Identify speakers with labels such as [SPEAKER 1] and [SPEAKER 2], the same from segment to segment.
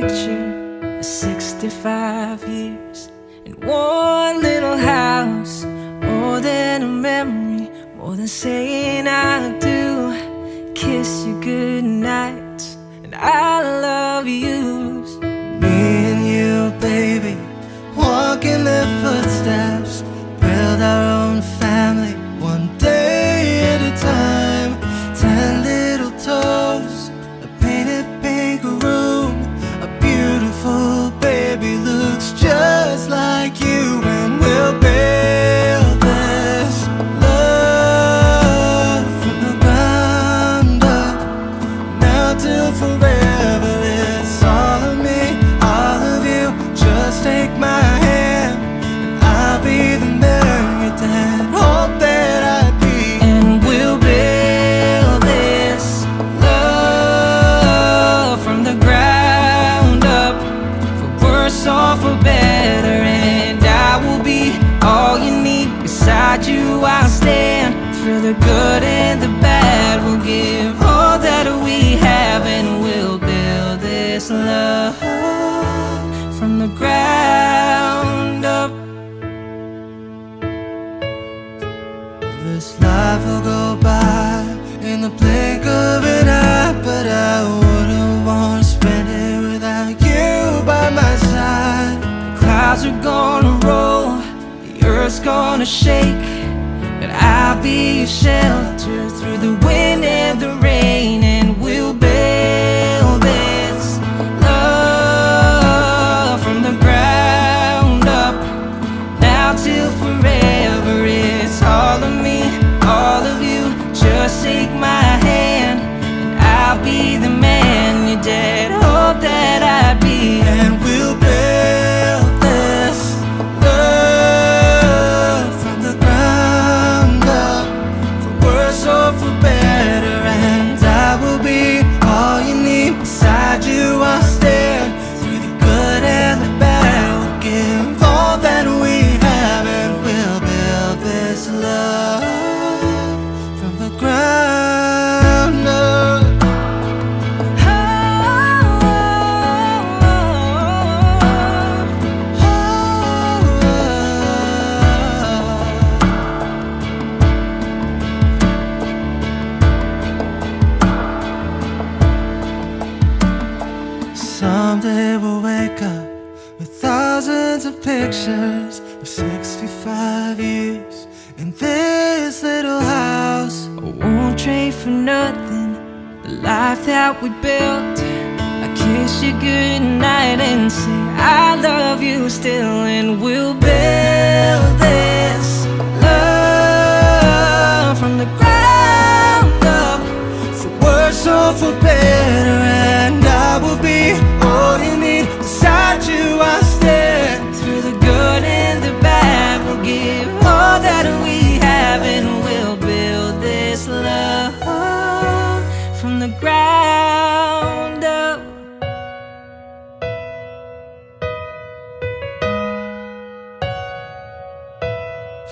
[SPEAKER 1] picture of 65 years in one little house. More than a memory, more than saying I do. Kiss you good night and
[SPEAKER 2] I love you. beside you I'll stand Through the good and the bad We'll give all that we have And we'll build this love From the ground up
[SPEAKER 1] This life will go by In the blink of an eye But I
[SPEAKER 2] will. gonna shake but I'll be your shelter through the wind and the rain And we'll
[SPEAKER 1] pictures of 65 years in this little house.
[SPEAKER 2] I won't trade for nothing the life that we built. I kiss you goodnight and say I love you still, and we'll build this love from the ground up
[SPEAKER 1] for worse or for better.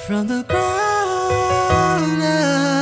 [SPEAKER 1] from the ground up.